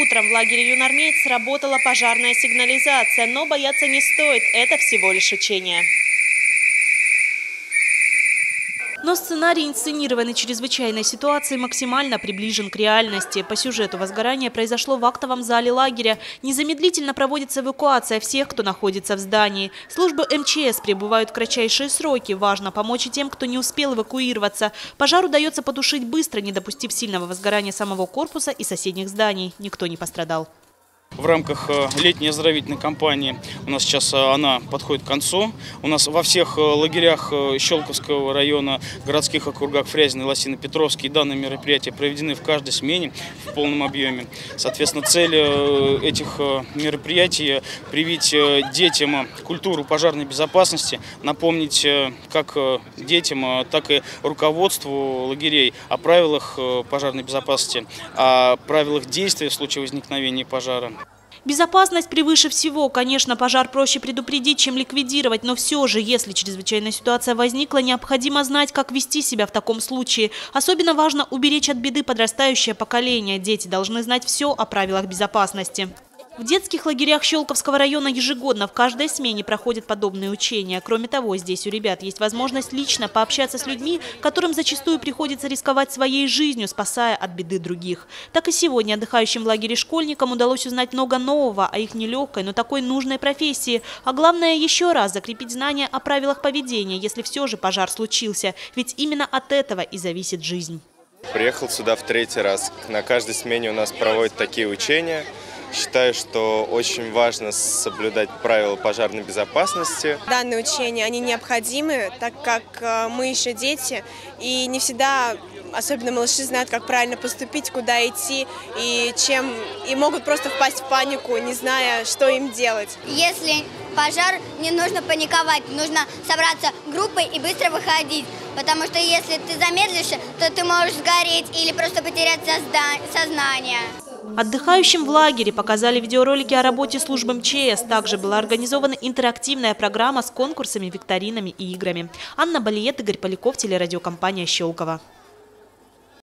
утром в лагере «Юнармеец» сработала пожарная сигнализация, но бояться не стоит, это всего лишь учение. Но сценарий инсценированной чрезвычайной ситуации максимально приближен к реальности. По сюжету возгорание произошло в актовом зале лагеря. Незамедлительно проводится эвакуация всех, кто находится в здании. Службы МЧС прибывают в кратчайшие сроки. Важно помочь и тем, кто не успел эвакуироваться. Пожар удается потушить быстро, не допустив сильного возгорания самого корпуса и соседних зданий. Никто не пострадал. В рамках э, летней оздоровительной кампании у нас сейчас э, она подходит к концу. У нас во всех э, лагерях Щелковского района, городских округах Фрязино, Лосино, Петровский данные мероприятия проведены в каждой смене в полном объеме. Соответственно, цель этих мероприятий – привить детям культуру пожарной безопасности, напомнить как детям, так и руководству лагерей о правилах пожарной безопасности, о правилах действия в случае возникновения пожара. Безопасность превыше всего. Конечно, пожар проще предупредить, чем ликвидировать, но все же, если чрезвычайная ситуация возникла, необходимо знать, как вести себя в таком случае. Особенно важно уберечь от беды подрастающее поколение. Дети должны знать все о правилах безопасности. В детских лагерях Щелковского района ежегодно в каждой смене проходят подобные учения. Кроме того, здесь у ребят есть возможность лично пообщаться с людьми, которым зачастую приходится рисковать своей жизнью, спасая от беды других. Так и сегодня отдыхающим в лагере школьникам удалось узнать много нового о их нелегкой, но такой нужной профессии. А главное, еще раз закрепить знания о правилах поведения, если все же пожар случился. Ведь именно от этого и зависит жизнь. Приехал сюда в третий раз. На каждой смене у нас проводят такие учения – Считаю, что очень важно соблюдать правила пожарной безопасности. Данные учения, они необходимы, так как э, мы еще дети, и не всегда особенно малыши знают, как правильно поступить, куда идти и чем и могут просто впасть в панику, не зная, что им делать. Если пожар, не нужно паниковать, нужно собраться группой и быстро выходить, потому что если ты замедлишься, то ты можешь сгореть или просто потерять сознание. Отдыхающим в лагере показали видеоролики о работе службы МЧС. Также была организована интерактивная программа с конкурсами, викторинами и играми. Анна Балиет, Игорь Поляков, телерадиокомпания «Щелково».